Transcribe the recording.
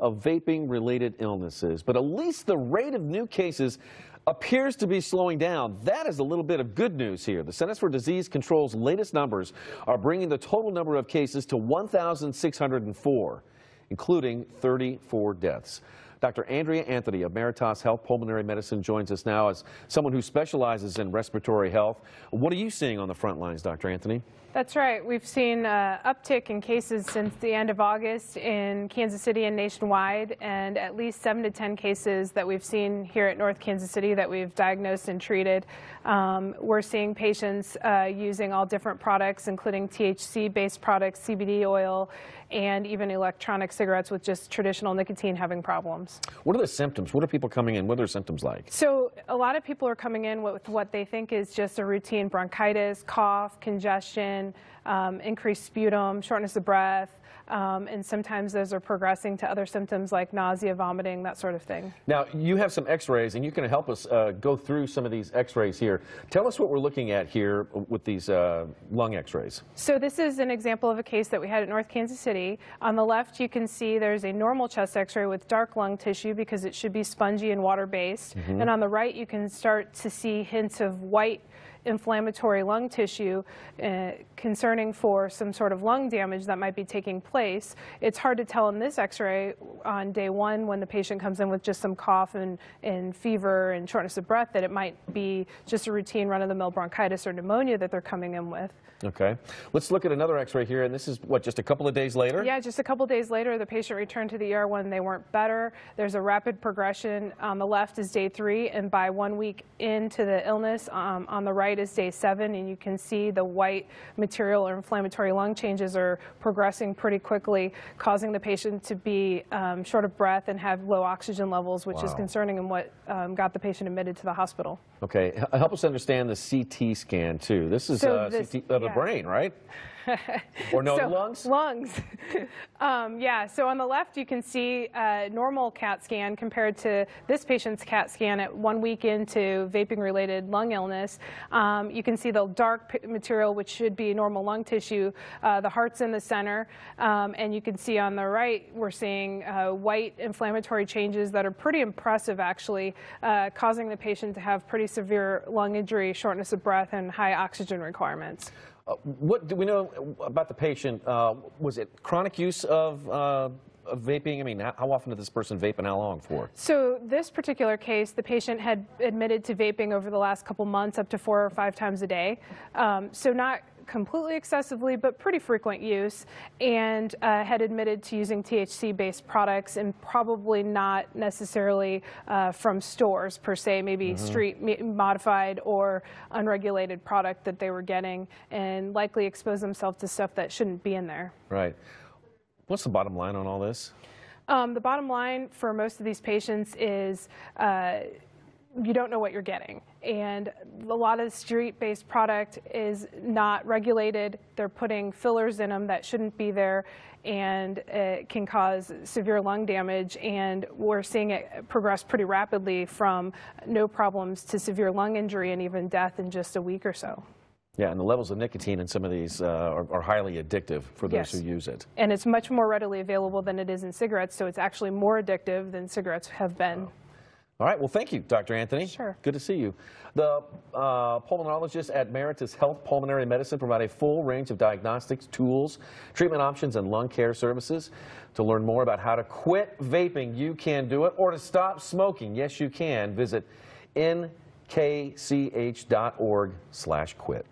of vaping-related illnesses. But at least the rate of new cases appears to be slowing down. That is a little bit of good news here. The Centers for Disease Control's latest numbers are bringing the total number of cases to 1,604, including 34 deaths. Dr. Andrea Anthony of Meritas Health Pulmonary Medicine joins us now as someone who specializes in respiratory health. What are you seeing on the front lines, Dr. Anthony? That's right. We've seen an uh, uptick in cases since the end of August in Kansas City and nationwide, and at least 7 to 10 cases that we've seen here at North Kansas City that we've diagnosed and treated. Um, we're seeing patients uh, using all different products, including THC-based products, CBD oil, and even electronic cigarettes with just traditional nicotine having problems. What are the symptoms? What are people coming in? What are symptoms like? So a lot of people are coming in with what they think is just a routine bronchitis, cough, congestion, um, increased sputum, shortness of breath, um, and sometimes those are progressing to other symptoms like nausea, vomiting, that sort of thing. Now, you have some x-rays, and you can help us uh, go through some of these x-rays here. Tell us what we're looking at here with these uh, lung x-rays. So this is an example of a case that we had at North Kansas City. On the left, you can see there's a normal chest x-ray with dark lung tissue because it should be spongy and water-based. Mm -hmm. And on the right, you can start to see hints of white inflammatory lung tissue uh, concerning for some sort of lung damage that might be taking place. It's hard to tell in this x-ray on day one when the patient comes in with just some cough and, and fever and shortness of breath that it might be just a routine run-of-the-mill bronchitis or pneumonia that they're coming in with. Okay. Let's look at another x-ray here, and this is, what, just a couple of days later? Yeah, just a couple days later, the patient returned to the ER when they weren't better. There's a rapid progression. On the left is day three, and by one week into the illness, um, on the right is day seven, and you can see the white material or inflammatory lung changes are progressing pretty quickly, causing the patient to be um, short of breath and have low oxygen levels, which wow. is concerning and what um, got the patient admitted to the hospital. Okay. Help us understand the CT scan, too. This is so uh, this, CT, uh, the yeah. brain, right? or no so, lungs? Lungs. um, yeah, so on the left you can see a normal CAT scan compared to this patient's CAT scan at one week into vaping-related lung illness. Um, you can see the dark material, which should be normal lung tissue. Uh, the heart's in the center, um, and you can see on the right we're seeing uh, white inflammatory changes that are pretty impressive, actually, uh, causing the patient to have pretty severe lung injury, shortness of breath, and high oxygen requirements. Uh, what do we know about the patient? Uh, was it chronic use of, uh, of vaping? I mean, how often did this person vape and how long for? So this particular case, the patient had admitted to vaping over the last couple months up to four or five times a day. Um, so not completely excessively, but pretty frequent use, and uh, had admitted to using THC-based products and probably not necessarily uh, from stores per se, maybe mm -hmm. street modified or unregulated product that they were getting, and likely exposed themselves to stuff that shouldn't be in there. Right. What's the bottom line on all this? Um, the bottom line for most of these patients is uh, you don't know what you're getting. And a lot of street-based product is not regulated. They're putting fillers in them that shouldn't be there, and it can cause severe lung damage. And we're seeing it progress pretty rapidly from no problems to severe lung injury and even death in just a week or so. Yeah, and the levels of nicotine in some of these uh, are, are, highly addictive for those yes. who use it. And it's much more readily available than it is in cigarettes, so it's actually more addictive than cigarettes have been. Oh. All right. Well, thank you, Dr. Anthony. Sure. Good to see you. The uh, pulmonologists at Meritas Health Pulmonary Medicine provide a full range of diagnostics, tools, treatment options, and lung care services. To learn more about how to quit vaping, you can do it, or to stop smoking, yes, you can. Visit nkch.org/quit.